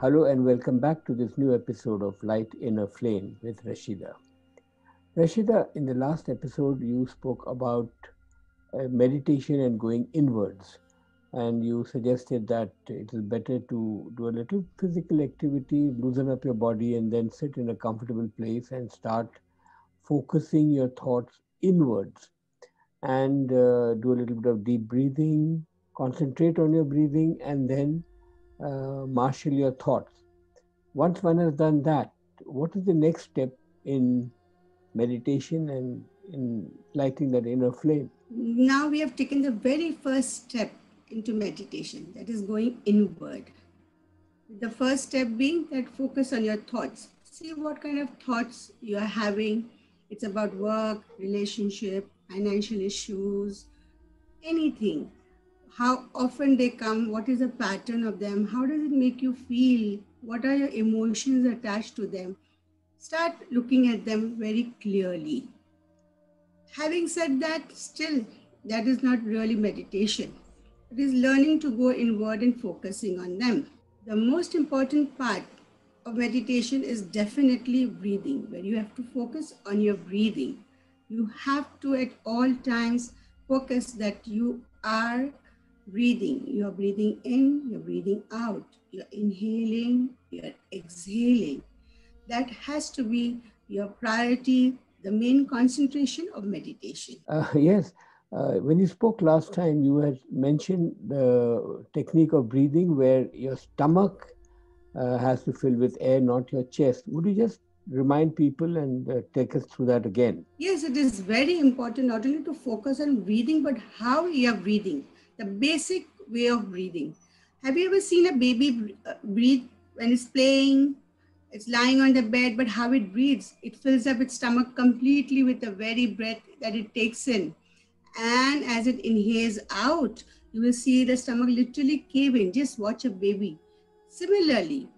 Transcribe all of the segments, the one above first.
Hello and welcome back to this new episode of Light Inner Flame with Rashida. Rashida, in the last episode, you spoke about uh, meditation and going inwards, and you suggested that it is better to do a little physical activity, loosen up your body, and then sit in a comfortable place and start focusing your thoughts inwards and uh, do a little bit of deep breathing, concentrate on your breathing, and then uh, marshal your thoughts. Once one has done that, what is the next step in meditation and in lighting that inner flame? Now we have taken the very first step into meditation, that is going inward. The first step being that focus on your thoughts. See what kind of thoughts you are having. It's about work, relationship, financial issues, anything how often they come, what is the pattern of them, how does it make you feel, what are your emotions attached to them. Start looking at them very clearly. Having said that, still, that is not really meditation. It is learning to go inward and focusing on them. The most important part of meditation is definitely breathing, where you have to focus on your breathing. You have to, at all times, focus that you are breathing. You're breathing in, you're breathing out, you're inhaling, you're exhaling. That has to be your priority, the main concentration of meditation. Uh, yes. Uh, when you spoke last time, you had mentioned the technique of breathing where your stomach uh, has to fill with air, not your chest. Would you just remind people and uh, take us through that again? Yes, it is very important not only to focus on breathing, but how you are breathing the basic way of breathing. Have you ever seen a baby uh, breathe when it's playing? It's lying on the bed, but how it breathes, it fills up its stomach completely with the very breath that it takes in. And as it inhales out, you will see the stomach literally cave in. Just watch a baby. Similarly,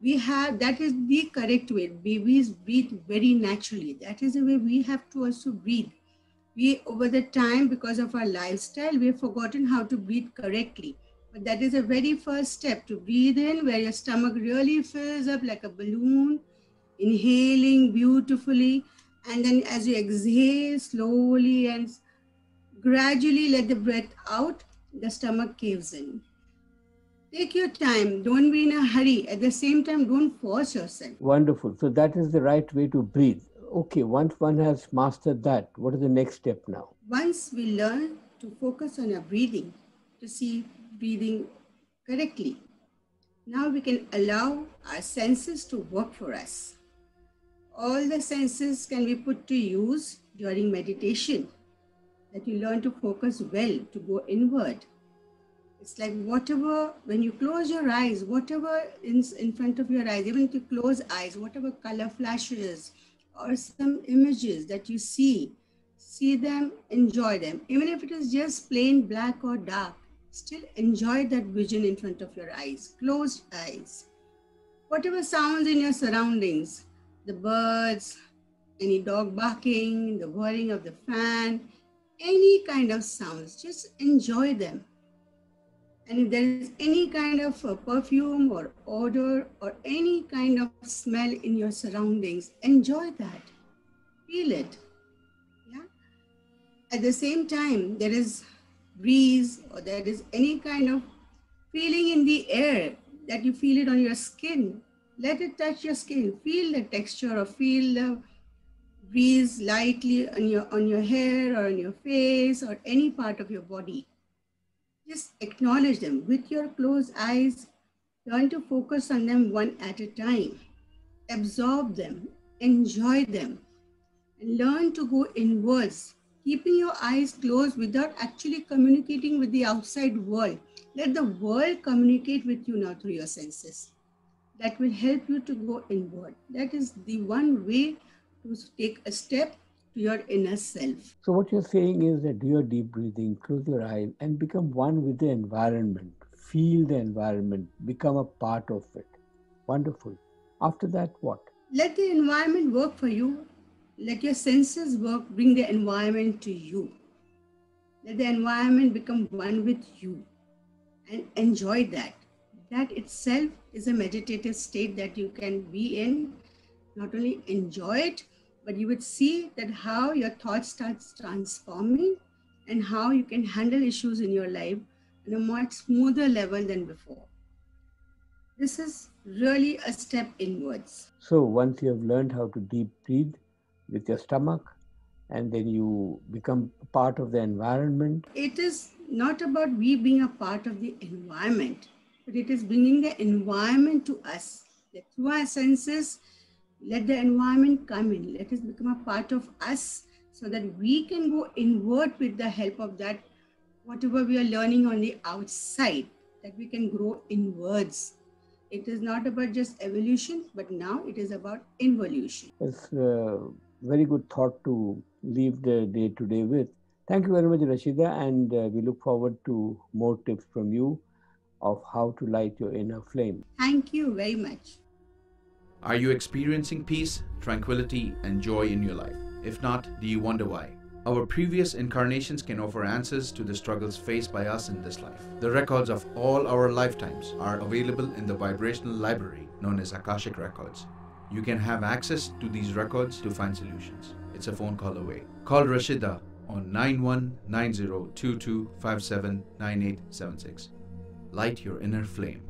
we have that is the correct way. Babies breathe very naturally. That is the way we have to also breathe we over the time because of our lifestyle we have forgotten how to breathe correctly. But that is a very first step to breathe in where your stomach really fills up like a balloon inhaling beautifully. And then as you exhale slowly and gradually let the breath out the stomach caves in. Take your time. Don't be in a hurry. At the same time don't force yourself. Wonderful. So that is the right way to breathe okay, once one has mastered that, what is the next step now? Once we learn to focus on our breathing, to see breathing correctly, now we can allow our senses to work for us. All the senses can be put to use during meditation, that you learn to focus well, to go inward. It's like whatever, when you close your eyes, whatever in, in front of your eyes, even if you close eyes, whatever color flashes, or some images that you see, see them, enjoy them. Even if it is just plain black or dark, still enjoy that vision in front of your eyes, closed eyes. Whatever sounds in your surroundings, the birds, any dog barking, the whirring of the fan, any kind of sounds, just enjoy them. And if there is any kind of perfume or odor or any kind of smell in your surroundings, enjoy that. Feel it. Yeah. At the same time, there is breeze or there is any kind of feeling in the air that you feel it on your skin. Let it touch your skin. Feel the texture or feel the breeze lightly on your on your hair or on your face or any part of your body just acknowledge them with your closed eyes. Learn to focus on them one at a time. Absorb them, enjoy them, and learn to go inwards, keeping your eyes closed without actually communicating with the outside world. Let the world communicate with you now through your senses. That will help you to go inward. That is the one way to take a step your inner self. So, what you're saying is that do your deep breathing, close your eyes, and become one with the environment. Feel the environment, become a part of it. Wonderful. After that, what? Let the environment work for you. Let your senses work, bring the environment to you. Let the environment become one with you and enjoy that. that itself is a meditative state that you can be in, not only enjoy it, but you would see that how your thoughts starts transforming and how you can handle issues in your life on a much smoother level than before. This is really a step inwards. So once you have learned how to deep breathe with your stomach, and then you become part of the environment. It is not about we being a part of the environment, but it is bringing the environment to us. That through our senses, let the environment come in, let us become a part of us so that we can go inward with the help of that, whatever we are learning on the outside, that we can grow inwards. It is not about just evolution, but now it is about involution. It's a very good thought to leave the day today with. Thank you very much, Rashida, and uh, we look forward to more tips from you of how to light your inner flame. Thank you very much. Are you experiencing peace, tranquility, and joy in your life? If not, do you wonder why? Our previous incarnations can offer answers to the struggles faced by us in this life. The records of all our lifetimes are available in the vibrational library known as Akashic Records. You can have access to these records to find solutions. It's a phone call away. Call Rashida on 919022579876. Light your inner flame.